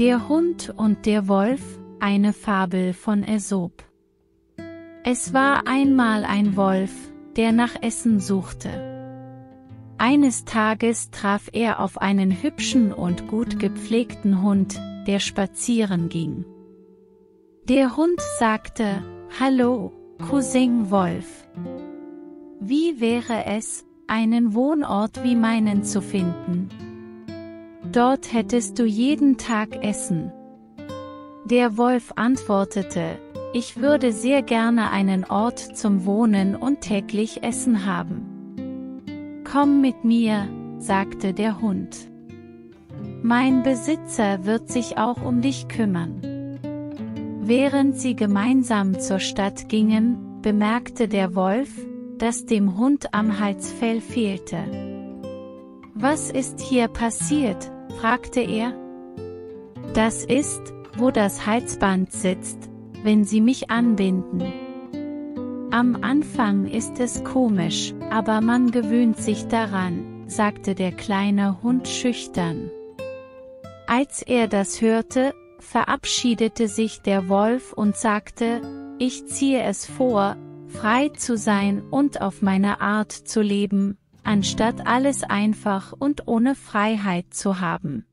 Der Hund und der Wolf, eine Fabel von Aesop. Es war einmal ein Wolf, der nach Essen suchte. Eines Tages traf er auf einen hübschen und gut gepflegten Hund, der spazieren ging. Der Hund sagte, Hallo, Cousin Wolf. Wie wäre es, einen Wohnort wie meinen zu finden? Dort hättest du jeden Tag Essen. Der Wolf antwortete, ich würde sehr gerne einen Ort zum Wohnen und täglich Essen haben. Komm mit mir, sagte der Hund. Mein Besitzer wird sich auch um dich kümmern. Während sie gemeinsam zur Stadt gingen, bemerkte der Wolf, dass dem Hund am Halsfell fehlte. Was ist hier passiert? Fragte er. Das ist, wo das Halsband sitzt, wenn Sie mich anbinden. Am Anfang ist es komisch, aber man gewöhnt sich daran, sagte der kleine Hund schüchtern. Als er das hörte, verabschiedete sich der Wolf und sagte, ich ziehe es vor, frei zu sein und auf meine Art zu leben, anstatt alles einfach und ohne Freiheit zu haben.